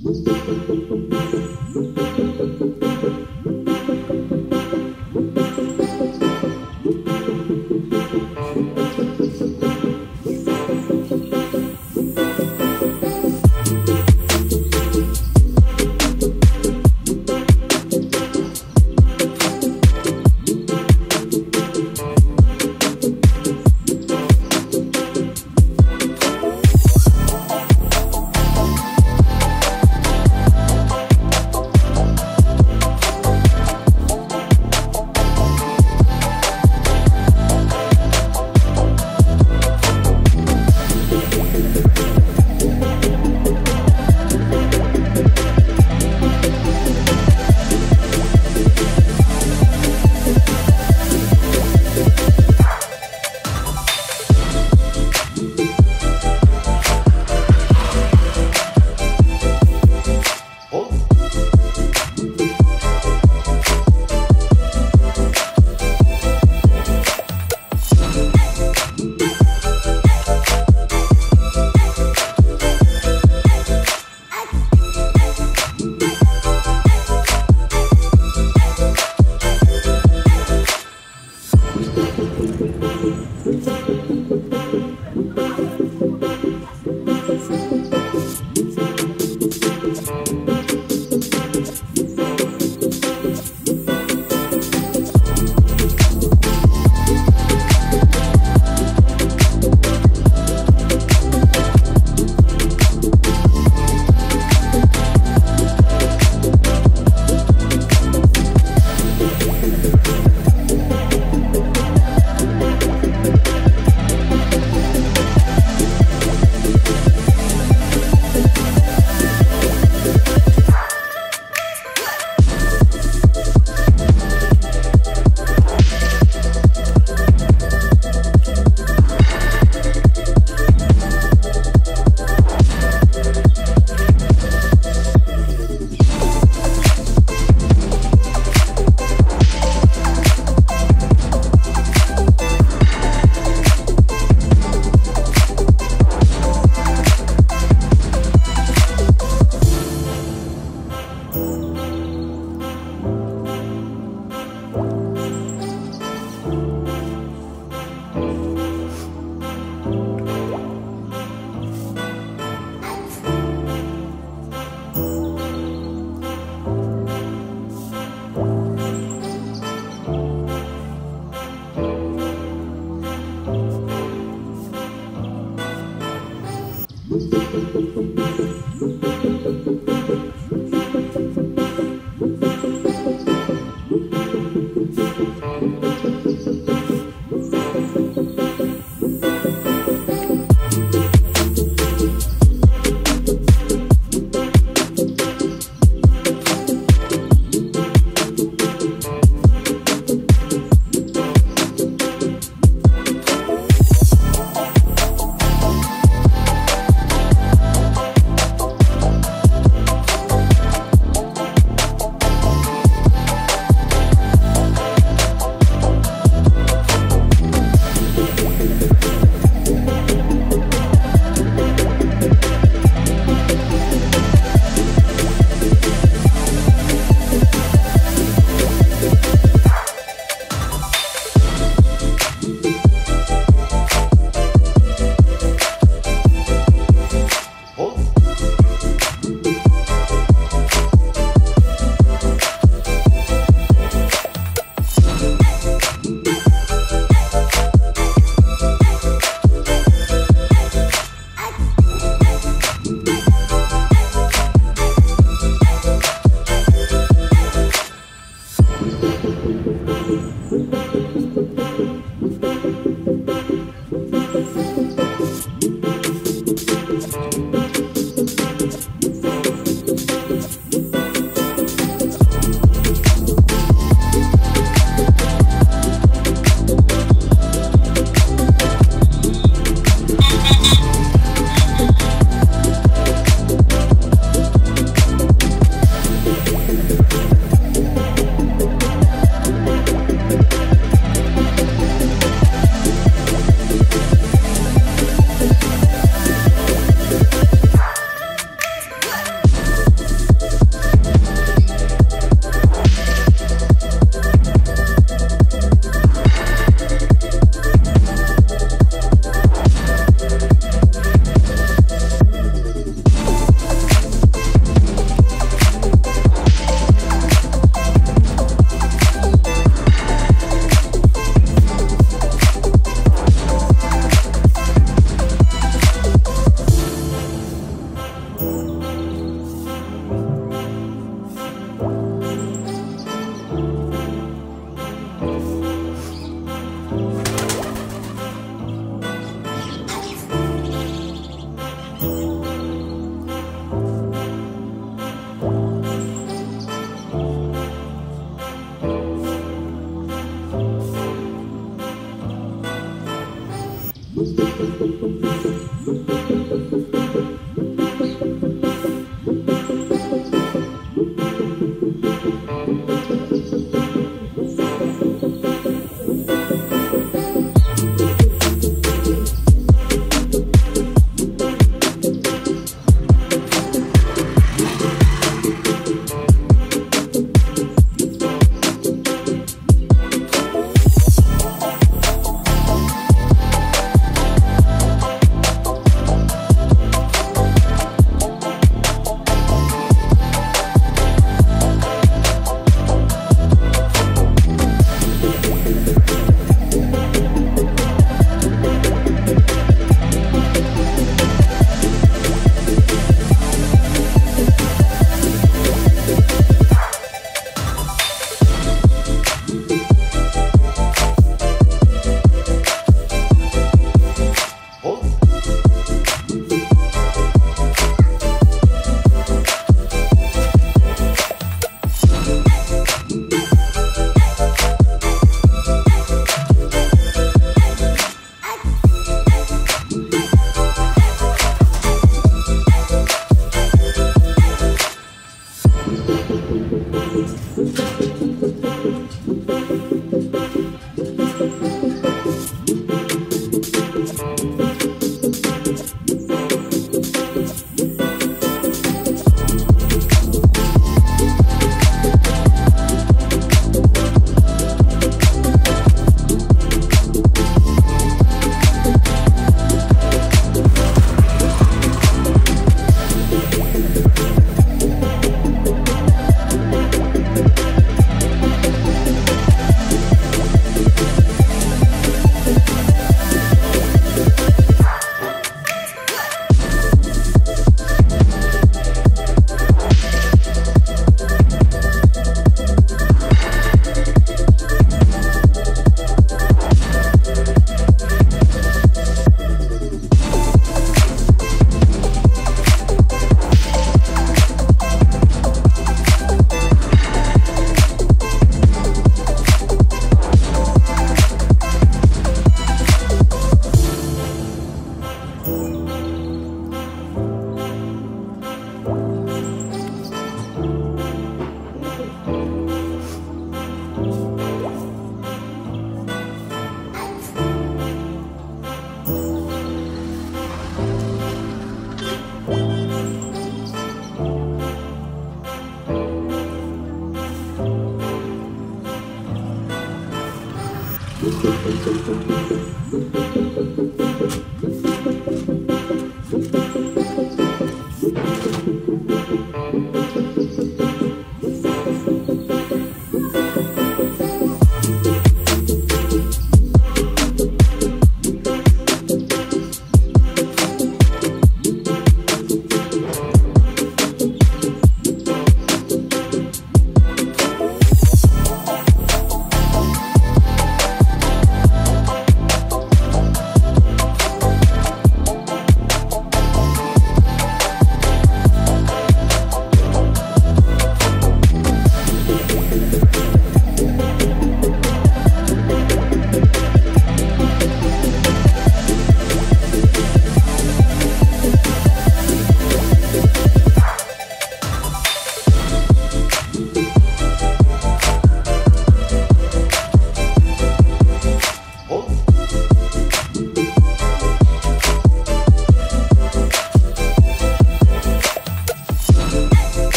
Thank you.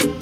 you.